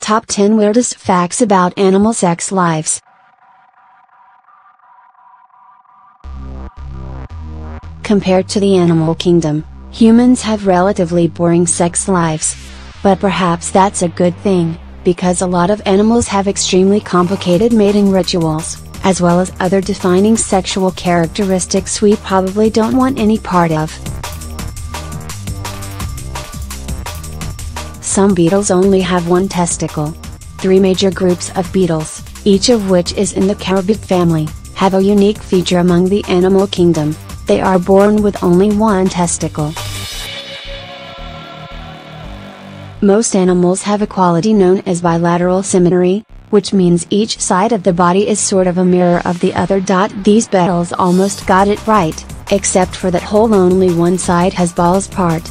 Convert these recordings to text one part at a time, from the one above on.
Top 10 Weirdest Facts About Animal Sex Lives Compared to the animal kingdom, humans have relatively boring sex lives. But perhaps that's a good thing, because a lot of animals have extremely complicated mating rituals, as well as other defining sexual characteristics we probably don't want any part of. Some beetles only have one testicle. Three major groups of beetles, each of which is in the Carabidae family, have a unique feature among the animal kingdom, they are born with only one testicle. Most animals have a quality known as bilateral symmetry, which means each side of the body is sort of a mirror of the other. These beetles almost got it right, except for that hole only one side has balls part.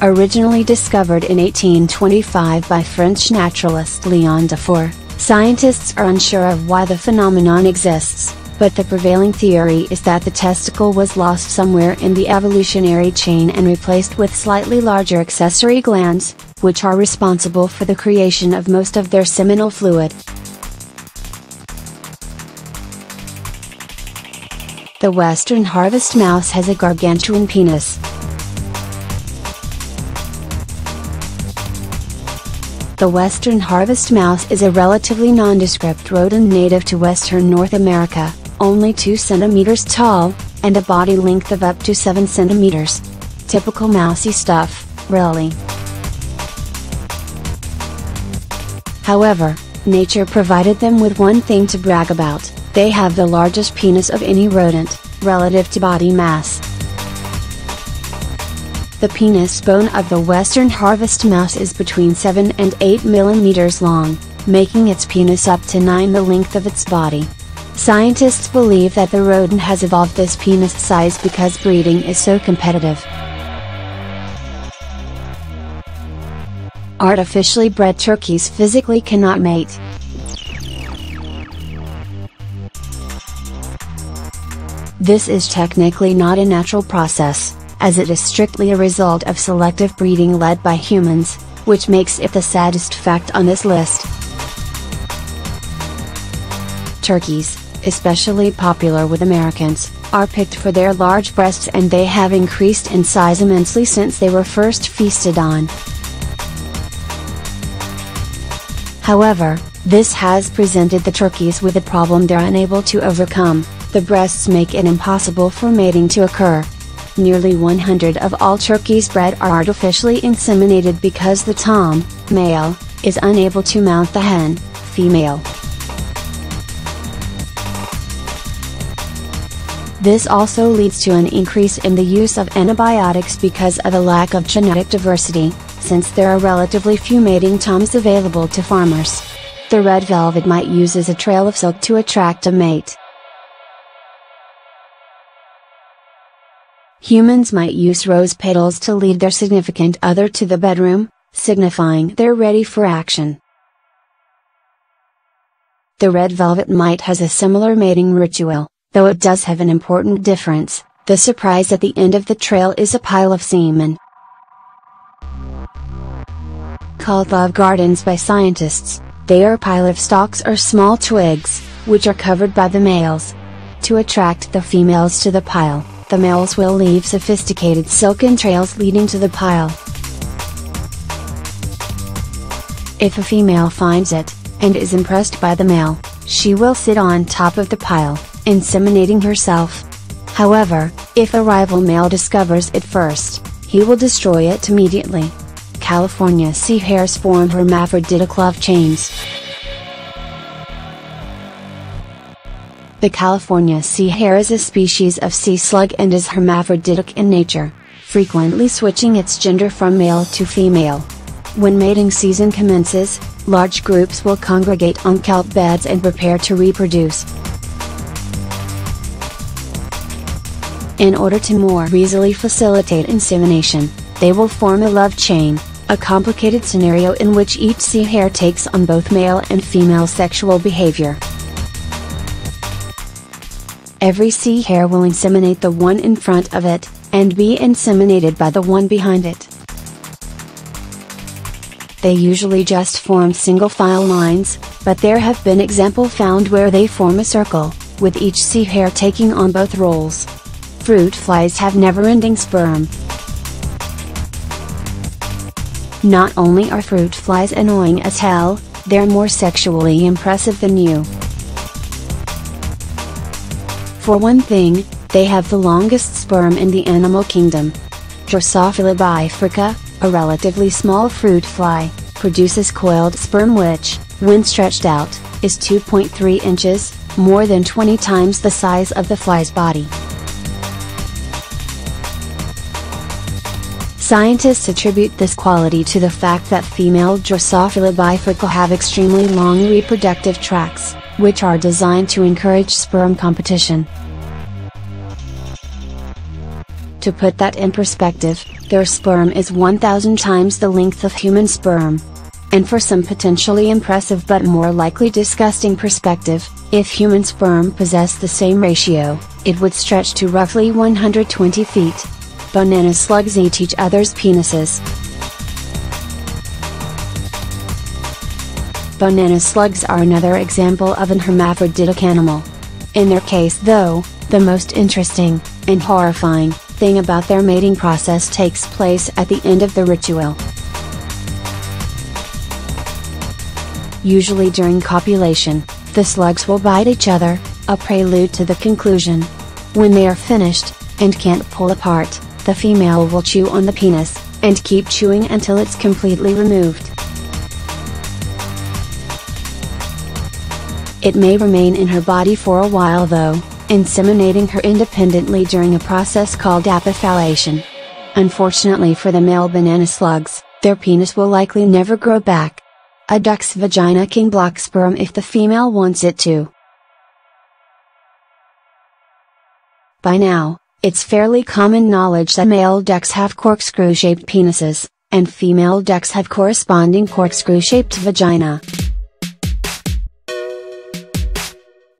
Originally discovered in 1825 by French naturalist Leon Dufour, Scientists are unsure of why the phenomenon exists, but the prevailing theory is that the testicle was lost somewhere in the evolutionary chain and replaced with slightly larger accessory glands, which are responsible for the creation of most of their seminal fluid. The western harvest mouse has a gargantuan penis. The western harvest mouse is a relatively nondescript rodent native to western North America, only 2 cm tall, and a body length of up to 7 cm. Typical mousy stuff, really. However, nature provided them with one thing to brag about, they have the largest penis of any rodent, relative to body mass. The penis bone of the western harvest mouse is between 7 and 8 millimeters long, making its penis up to 9 the length of its body. Scientists believe that the rodent has evolved this penis size because breeding is so competitive. Artificially bred turkeys physically cannot mate. This is technically not a natural process as it is strictly a result of selective breeding led by humans, which makes it the saddest fact on this list. Turkeys, especially popular with Americans, are picked for their large breasts and they have increased in size immensely since they were first feasted on. However, this has presented the turkeys with a problem they're unable to overcome, the breasts make it impossible for mating to occur, nearly 100 of all turkeys bred are artificially inseminated because the tom, male, is unable to mount the hen, female. This also leads to an increase in the use of antibiotics because of a lack of genetic diversity, since there are relatively few mating toms available to farmers. The red velvet mite uses a trail of silk to attract a mate. Humans might use rose petals to lead their significant other to the bedroom, signifying they're ready for action. The red velvet mite has a similar mating ritual, though it does have an important difference, the surprise at the end of the trail is a pile of semen. Called love gardens by scientists, they are a pile of stalks or small twigs, which are covered by the males. To attract the females to the pile, the males will leave sophisticated silken trails leading to the pile. If a female finds it, and is impressed by the male, she will sit on top of the pile, inseminating herself. However, if a rival male discovers it first, he will destroy it immediately. California sea hares form hermaphroditic love chains. The California sea hare is a species of sea slug and is hermaphroditic in nature, frequently switching its gender from male to female. When mating season commences, large groups will congregate on kelp beds and prepare to reproduce. In order to more easily facilitate insemination, they will form a love chain, a complicated scenario in which each sea hare takes on both male and female sexual behavior. every sea hare will inseminate the one in front of it, and be inseminated by the one behind it. They usually just form single file lines, but there have been examples found where they form a circle, with each sea hare taking on both roles. Fruit flies have never-ending sperm. Not only are fruit flies annoying as hell, they're more sexually impressive than you. For one thing, they have the longest sperm in the animal kingdom. Drosophila bifurca, a relatively small fruit fly, produces coiled sperm which, when stretched out, is 2.3 inches, more than 20 times the size of the fly's body. Scientists attribute this quality to the fact that female Drosophila bifurca have extremely long reproductive tracts, which are designed to encourage sperm competition. To put that in perspective, their sperm is 1000 times the length of human sperm. And for some potentially impressive but more likely disgusting perspective, if human sperm possessed the same ratio, it would stretch to roughly 120 feet. Banana slugs eat each other's penises. Banana slugs are another example of an hermaphroditic animal. In their case though, the most interesting, and horrifying, thing about their mating process takes place at the end of the ritual. Usually during copulation, the slugs will bite each other, a prelude to the conclusion. When they are finished, and can't pull apart, the female will chew on the penis, and keep chewing until it's completely removed. It may remain in her body for a while though, inseminating her independently during a process called apophallation. Unfortunately for the male banana slugs, their penis will likely never grow back. A duck's vagina can block sperm if the female wants it to. By now, it's fairly common knowledge that male ducks have corkscrew-shaped penises, and female ducks have corresponding corkscrew-shaped vagina.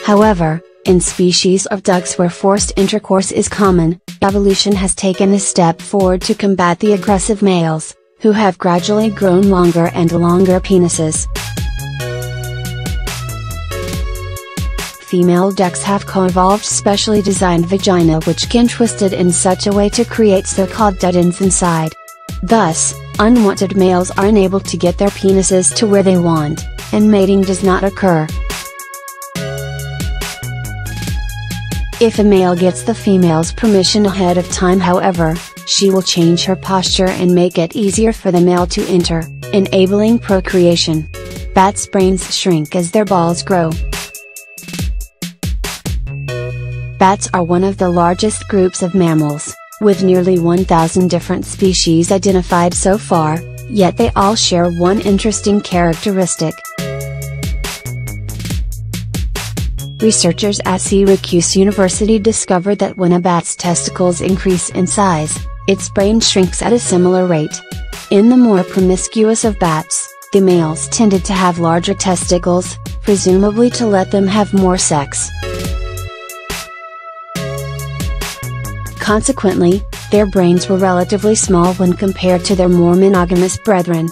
However, in species of ducks where forced intercourse is common, evolution has taken a step forward to combat the aggressive males, who have gradually grown longer and longer penises. Female ducks have co-evolved specially designed vagina which can twisted in such a way to create so-called dead ends inside. Thus, unwanted males are unable to get their penises to where they want, and mating does not occur. If a male gets the female's permission ahead of time however, she will change her posture and make it easier for the male to enter, enabling procreation. Bats' brains shrink as their balls grow. Bats are one of the largest groups of mammals, with nearly 1,000 different species identified so far, yet they all share one interesting characteristic. Researchers at Syracuse University discovered that when a bat's testicles increase in size, its brain shrinks at a similar rate. In the more promiscuous of bats, the males tended to have larger testicles, presumably to let them have more sex. Consequently, their brains were relatively small when compared to their more monogamous brethren.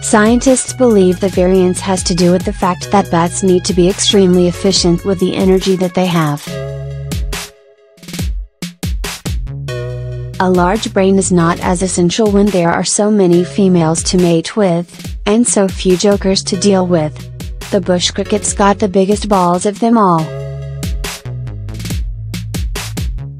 Scientists believe the variance has to do with the fact that bats need to be extremely efficient with the energy that they have. A large brain is not as essential when there are so many females to mate with, and so few jokers to deal with. The bush cricket's got the biggest balls of them all.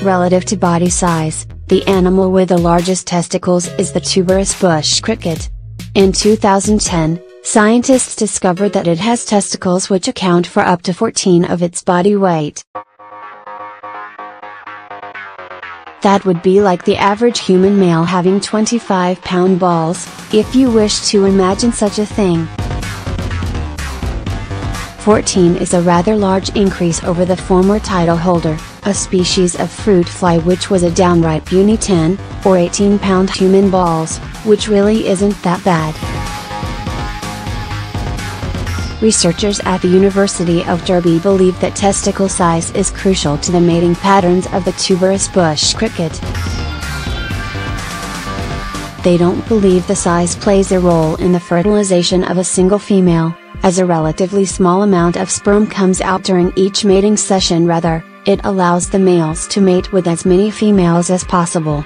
Relative to body size, the animal with the largest testicles is the tuberous bush cricket. In 2010, scientists discovered that it has testicles which account for up to 14 of its body weight. That would be like the average human male having 25 pound balls, if you wish to imagine such a thing. 14 is a rather large increase over the former title holder, a species of fruit fly which was a downright puny 10, or 18 pound human balls, which really isn't that bad. Researchers at the University of Derby believe that testicle size is crucial to the mating patterns of the tuberous bush cricket. They don't believe the size plays a role in the fertilization of a single female, as a relatively small amount of sperm comes out during each mating session rather, it allows the males to mate with as many females as possible.